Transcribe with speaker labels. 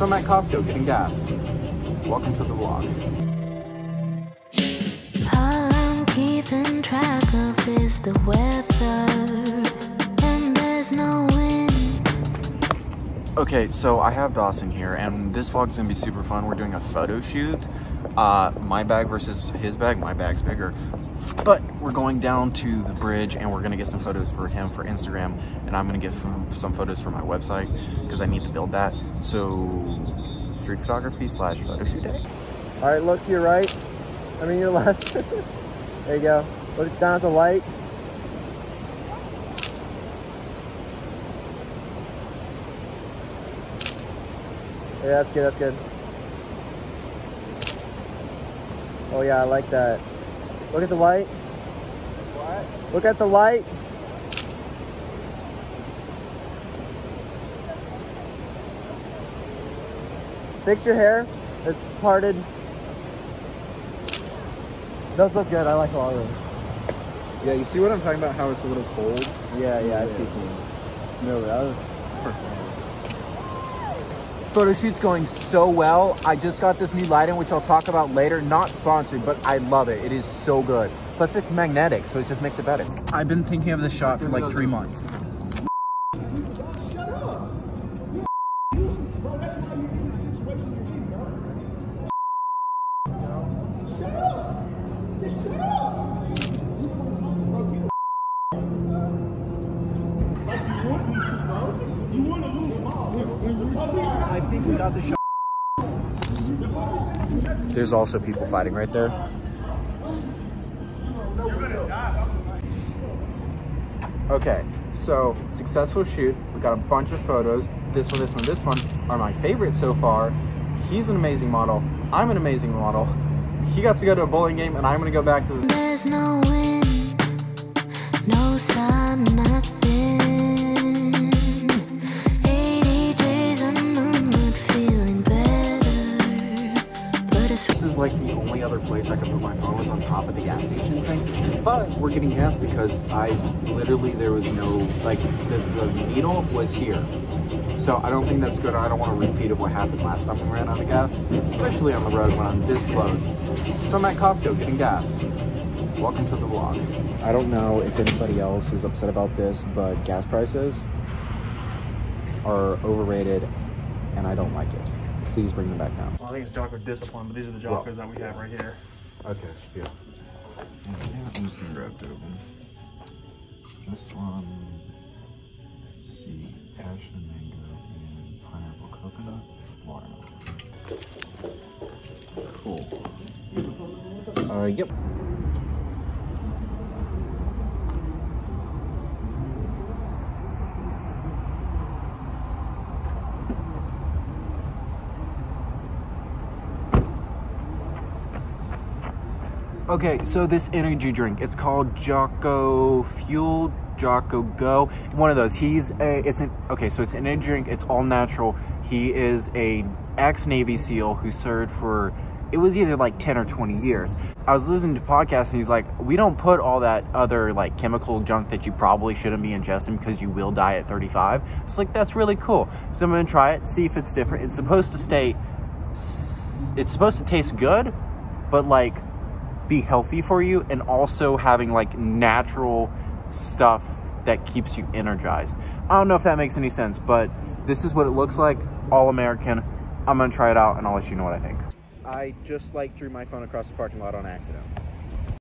Speaker 1: So I'm at Costco getting gas. Welcome to the vlog.
Speaker 2: All I'm keeping track of is the weather, and there's no wind.
Speaker 1: Okay, so I have Dawson here, and this vlog is gonna be super fun. We're doing a photo shoot. Uh, my bag versus his bag. My bag's bigger. But we're going down to the bridge and we're gonna get some photos for him for Instagram and I'm gonna get some, photos for my website because I need to build that. So street photography slash photo shoot day.
Speaker 3: All right, look to your right. I mean your left. there you go. Look down at the light. Yeah, that's good, that's good. Oh yeah, I like that. Look at the light. What? Look at the light. Fix your hair. It's parted. Does look good. I like all of those.
Speaker 4: Yeah, you see what I'm talking about? How it's a little cold?
Speaker 3: Yeah, yeah, I see you. No, that was Photo shoot's going so well. I just got this new lighting, which I'll talk about later. Not sponsored, but I love it. It is so good. Plus it's magnetic, so it just makes it better. I've been thinking of this shot for like three months.
Speaker 5: Like
Speaker 3: think we got the shot. There's also people fighting right there. Okay, so successful shoot. We got a bunch of photos. This one, this one, this one are my favorites so far. He's an amazing model. I'm an amazing model. He got to go to a bowling game, and I'm gonna go back to the
Speaker 2: There's no wind, no sun, nothing.
Speaker 1: Like the only other place I could put my phone was on top of the gas station thing. But we're getting gas because I literally, there was no, like the, the needle was here. So I don't think that's good. I don't want to repeat of what happened last time we ran out of gas, especially on the road when I'm this close. So I'm at Costco getting gas. Welcome to the vlog.
Speaker 3: I don't know if anybody else is upset about this, but gas prices are overrated and I don't like it. Please bring them back down.
Speaker 6: Well, I think it's Jocko Discipline, but these are the Jockers that we have right here.
Speaker 1: Okay, yeah. I'm just gonna grab two of them. This one, see, passion mango and pineapple coconut watermelon. Cool.
Speaker 3: Uh, yep. Okay, so this energy drink, it's called Jocko Fuel, Jocko Go, one of those. He's a, it's an, okay, so it's an energy drink, it's all natural. He is a ex-Navy SEAL who served for, it was either like 10 or 20 years. I was listening to podcasts and he's like, we don't put all that other like chemical junk that you probably shouldn't be ingesting because you will die at 35. It's like, that's really cool. So I'm gonna try it, see if it's different. It's supposed to stay, it's supposed to taste good, but like be healthy for you and also having like natural stuff that keeps you energized. I don't know if that makes any sense, but this is what it looks like, all American. I'm gonna try it out and I'll let you know what I think. I just like threw my phone across the parking lot on accident.